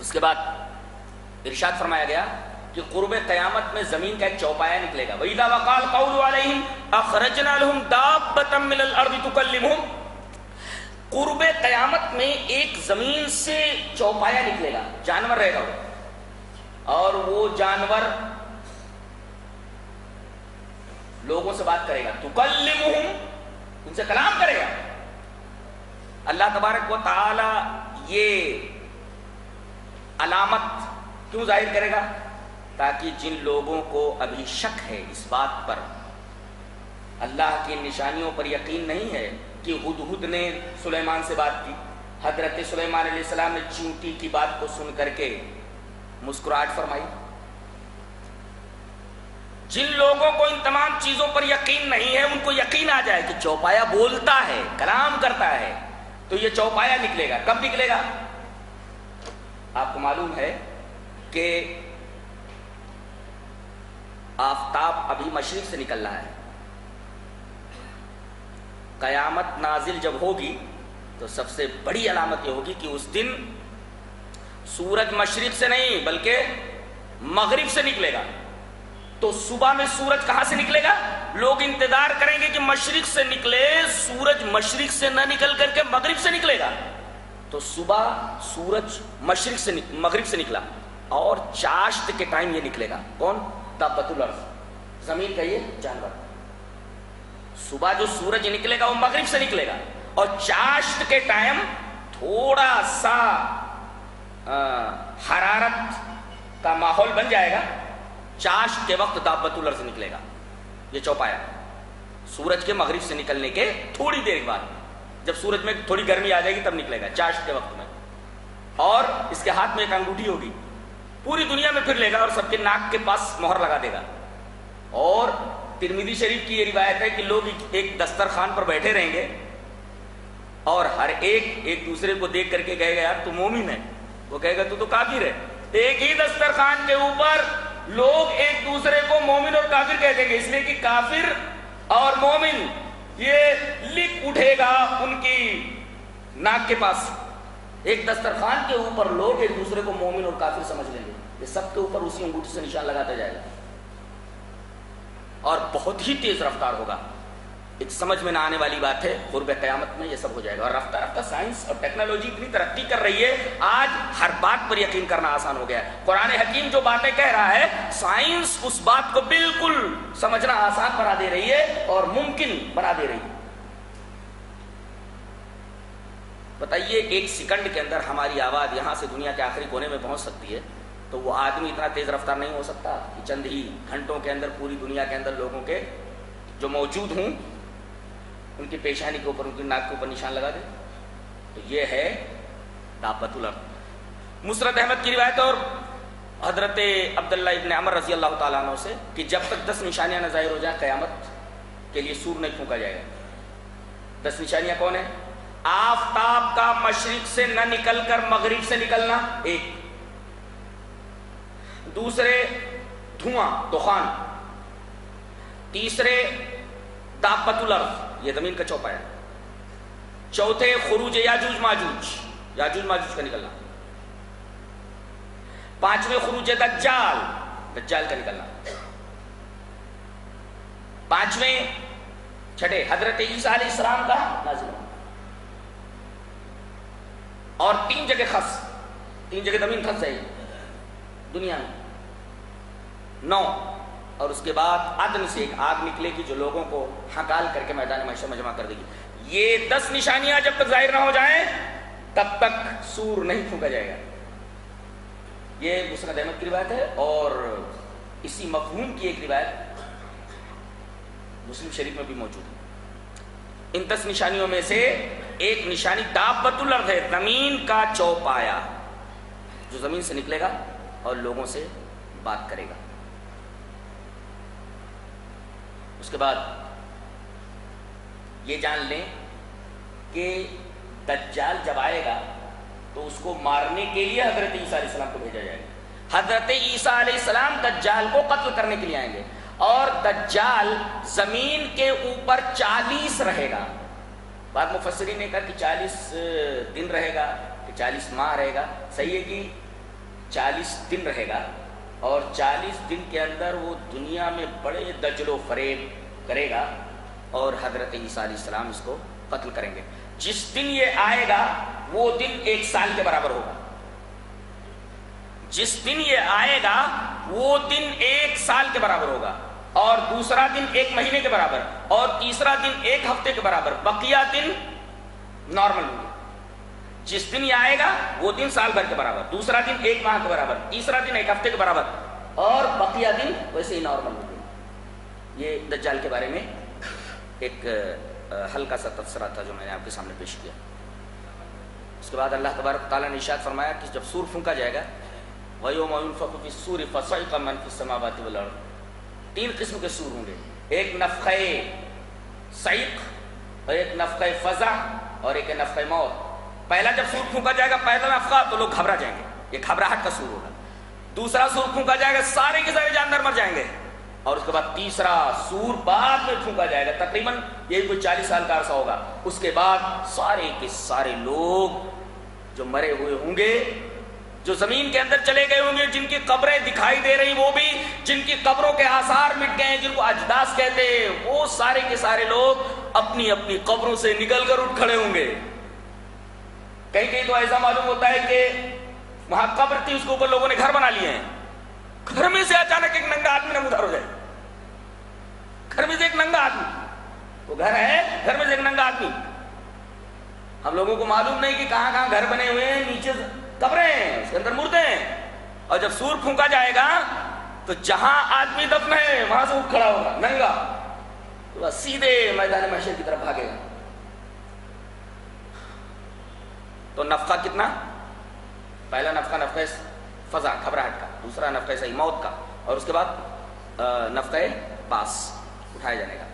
اس کے بعد ارشاد فرمایا گیا کہ قرب قیامت میں زمین کا ایک چوپایا نکلے گا۔ وَإِذَا وَقَالْ قَوْلُ عَلَيْهِمْ أَخْرَجْنَا لَهُمْ دَابَّةً مِّنَ الْأَرْضِ تُكَلِّمُهُمْ۔ قرب قیامت میں ایک زمین سے چوپایا نکلے گا۔ جانور رہے گا وہ۔ اور وہ جانور لوگوں سے بات کرے گا۔ تُكَلِّمُهُمْ، ان سے کلام کرے گا۔ اللہ تبارک و تعالی یہ علامت کیوں ظاہر کرے گا؟ تاکہ جن لوگوں کو ابھی شک ہے اس بات پر، اللہ کی نشانیوں پر یقین نہیں ہے کہ ہد نے سلیمان سے بات کی۔ حضرت سلیمان علیہ السلام نے چونٹی کی بات کو سن کر کے مسکراہٹ فرمائی۔ جن لوگوں کو ان تمام چیزوں پر یقین نہیں ہے، ان کو یقین آ جائے کہ چوپایا بولتا ہے، کلام کرتا ہے، تو یہ چوپایا نکلے گا۔ کب نکلے گا؟ آپ کو معلوم ہے کہ آفتاب ابھی مشرق سے نکل رہا ہے۔ قیامت نازل جب ہوگی تو سب سے بڑی علامت یہ ہوگی کہ اس دن سورج مشرق سے نہیں بلکہ مغرب سے نکلے گا۔ تو صبح میں سورج کہاں سے نکلے گا؟ لوگ انتظار کریں گے کہ مشرق سے نکلے، سورج مشرق سے نہ نکل کر کے مغرب سے نکلے گا۔ تو صبح سورج مشرق سے مغرب سے نکلا اور چاشت کے ٹائم یہ نکلے گا۔ کون؟ دابت الارض زمین کا یہ جانور۔ صبح جو سورج نکلے گا وہ مغرب سے نکلے گا۔ اور چاشت کے ٹائم تھوڑا سا حرارت کا ماحول بن جائے گا۔ چاشت کے وقت دابت الارض نکلے گا۔ یہ چوپایا۔ سورج کے مغرب سے نکلنے کے تھوڑی دیر بعد۔ جب سورج میں تھوڑی گرمی آ جائے گی تب نکلے گا چاشت کے وقت میں۔ اور اس کے ہاتھ میں ایک انگوٹھی ہوگی، پوری دنیا میں پھر لے گا اور سب کے ناک کے پاس مہر لگا دے گا۔ اور ترمیدی شریف کی یہ روایت ہے کہ لوگ ایک دسترخوان پر بیٹھے رہیں گے اور ہر ایک ایک دوسرے کو دیکھ کر کے کہے گا، یار تو مومن ہے۔ وہ کہے گا، تو تو کافر ہے۔ ایک ہی دسترخوان کے اوپر لوگ ایک دوسرے کو مومن اور کافر کہہ دیں گے اس لیے کہ کافر اور مومن یہ لکھ اٹھے گا ان کی ناک کے پاس۔ ایک دسترخوان کے اوپر لوگ ایک دوسرے کو مومن اور کافر سمجھ لیں گے۔ یہ سب کے اوپر اسی انگوٹھی سے نشان لگاتا جائے گا۔ اور بہت ہی تیز رفتار ہوگا۔ ایک سمجھ میں نہ آنے والی بات ہے، قرب قیامت میں یہ سب ہو جائے گا۔ اور رفتہ رفتہ سائنس اور ٹیکنالوجی اتنی ترقی کر رہی ہے، آج ہر بات پر یقین کرنا آسان ہو گیا ہے۔ قرآن حکیم جو باتیں کہہ رہا ہے، سائنس اس بات کو بالکل سمجھنا آسان بنا دے رہی ہے اور ممکن بنا دے رہی ہے۔ بتائیے، ایک سیکنڈ کے اندر ہماری آواز یہاں سے دنیا کے آخری کونے میں پہنچ سکتی ہے، تو وہ آدمی اتنا تیز رفتار نہیں ہو سکتا کہ چند ہی گھنٹوں کے اندر، پوری دنیا کے اندر لوگوں کے جو موجود ہوں ان کی پیشانی کے اوپر ان کی ناک کے اوپر نشان لگا دے۔ تو یہ ہے دابت الارض۔ مسرت احمد کی روایت اور حضرت عبداللہ ابن عمر رضی اللہ تعالیٰ عنہ سے کہ جب تک دس نشانیاں نہ ظاہر ہو جائیں قیامت کے لیے سور نہیں پھونکا جائے گا۔ دس نشانیاں کون ہیں؟ آفتاب کا مشرق سے نہ نکل کر مغرب سے نکلنا ایک۔ دوسرے دھواں دخان تیسرے دابت الارض۔ یہ زمین کا چوپایا چوتھے خروج یاجوج ماجوج۔ یاجوج ماجوج کا نکلنا۔ پانچویں خروج دجال۔ دجال کا نکلنا۔ پانچویں چھٹے حضرت عیسیٰ علیہ السلام کا نازل۔ اور تین جگہ خس تین جگہ زمین خس جائے دنیا میں۔ نو۔ اور اس کے بعد عدن سے ایک آگ نکلے گی جو لوگوں کو ہکال کر کے میدان معاشرے میں جمع کر دے گی۔ یہ دس نشانیاں جب تک ظاہر نہ ہو جائیں، تب تک سور نہیں پھونکا جائے گا۔ یہ مسرت احمد کی روایت ہے اور اسی مفہوم کی ایک روایت مسلم شریف میں بھی موجود ہے۔ ان دس نشانیوں میں سے ایک نشانی دابت الارض ہے، زمین کا چوپایا، جو زمین سے نکلے گا اور لوگوں سے بات کرے گا۔ اس کے بعد یہ جان لیں کہ دجال جب آئے گا تو اس کو مارنے کے لیے حضرت عیسیٰ علیہ السلام کو بھیجا جائے گا۔ حضرت عیسیٰ علیہ السلام دجال کو قتل کرنے کے لیے آئیں گے۔ اور دجال زمین کے اوپر چالیس رہے گا۔ بعد مفسرین نے کہا کہ چالیس دن رہے گا، کہ چالیس ماہ رہے گا۔ صحیح ہے کہ چالیس دن رہے گا۔ اور چالیس دن کے اندر وہ دنیا میں بڑے دجل و فریب کرے گا اور حضرت عیسیٰ علیہ السلام اس کو قتل کریں گے۔ جس دن یہ آئے گا، وہ دن ایک سال کے برابر ہوگا۔ جس دن یہ آئے گا، وہ دن ایک سال کے برابر ہوگا۔ اور دوسرا دن ایک مہینے کے برابر، اور تیسرا دن ایک ہفتے کے برابر۔ بقیہ دن نارمل ہوں گے جس دن یہ آئے گا، وہ دن سال بھر کے برابر، دوسرا دن ایک ماہ کے برابر، تیسرا دن ایک ہفتے کے برابر، اور بقیہ دن ویسے ہی نارمل ہوں گے یہ دجال کے بارے میں ایک ہلکا سا تبصرہ تھا جو میں نے آپ کے سامنے پیش کیا۔ اس کے بعد اللہ تبارک تعالیٰ نے اشاد فرمایا کہ جب سور پھونکا جائے گا، وَيَوْمَ فِي السُّورِ فَصَعِقَ مَنْ فِي السَّمَاوَاتِ وَالْأَرْضِ۔ تین قسم کے سور ہوں گے۔ ایک نفخہ سعیق اور ایک نفخہ فضا اور ایک نفخہ موت۔ پہلا جب سور پھونکا جائے گا پہلا نفخہ تو لوگ گھبرا جائیں گے۔ یہ گھبراہٹ کا سور ہوگا۔ دوسرا سور پھونکا جائے گا، سارے کے سارے جاندار مر جائیں گے۔ اور اس کے بعد تیسرا سور بعد میں پھونکا جائے گا، تقریباً یہی کوئی چالیس سال کا عرصہ ہوگا۔ اس کے بعد سارے کے سارے لوگ جو مرے ہوئے ہوں گے، جو زمین کے اندر چلے گئے ہوں گے، جن کی قبریں دکھائی دے رہی، وہ بھی جن کی قبروں کے آثار مٹ گئے جن کو اجداس کہتے ہیں، وہ سارے کے سارے لوگ اپنی اپنی قبروں سے نکل کر اٹھ کھڑے ہوں گے۔ کہیں کہیں تو ایسا معلوم ہوتا ہے کہ وہاں قبر تھی، اس کے اوپر لوگوں نے گھر بنا لیے ہیں۔ گھر میں سے اچانک ایک ننگا آدمی نمودار ہو جائے۔ گھر میں سے ایک ننگا آدمی۔ وہ گھر ہے، گھر میں سے ایک ننگا آدمی۔ ہم لوگوں کو معلوم نہیں کہ کہاں کہاں گھر بنے ہوئے ہیں، نیچے قبریں ہیں، اس کے اندر مردے ہیں۔ اور جب سور پھونکا جائے گا، تو جہاں آدمی دفن ہے، وہاں سے اٹھ کھڑا ہوگا، ننگا۔ تو سیدھے میدان محشر کی طرف بھاگے گا۔ تو نفقہ کتنا؟ پہلا نفقہ نفقہ فضا، گھبراہٹ کا، دوسرا نفقہ صحیح موت کا، اور اس کے بعد نفقہ باس، اٹھائے جانے کا۔